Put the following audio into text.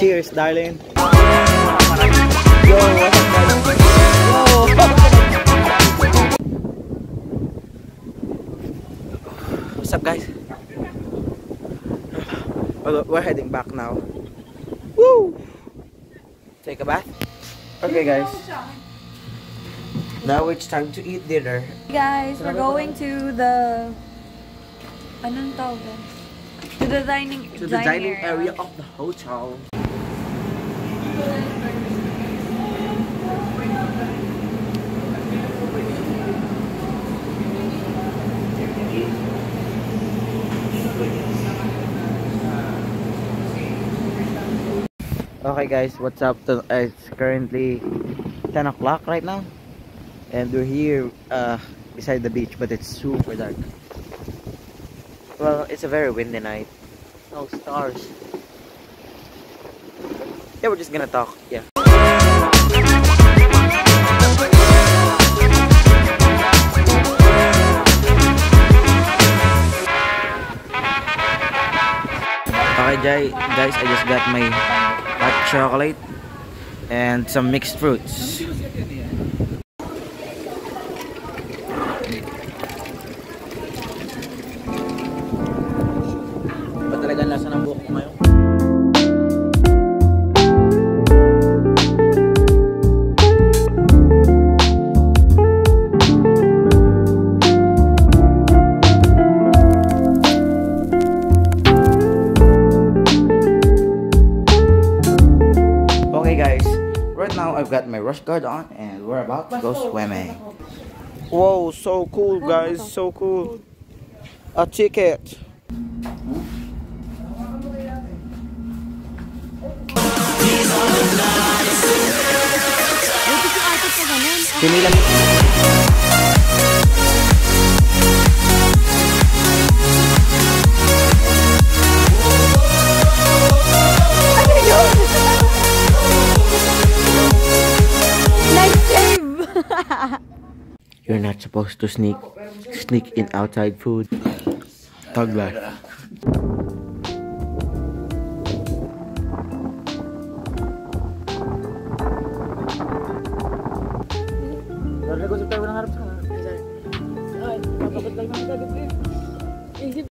darling? Yo, what's up guys? Yo! What's up guys? We're heading back now. Woo! Take a bath? Okay guys. Now it's time to eat dinner. Guys, we're going to the... Anong tawag? To the dining, To the dining area of the hotel. Okay guys, what's up? Uh, it's currently 10 o'clock right now. And we're here uh, beside the beach, but it's super dark. Well, it's a very windy night. No stars. Yeah, we're just gonna talk. Yeah. Okay, guys, I just got my hot chocolate and some mixed fruits. Right now I've got my rash guard on and we're about to go swimming. Whoa, so cool guys, so cool. A ticket. Pinilang. You're not supposed to sneak sneak in outside food. Thug life.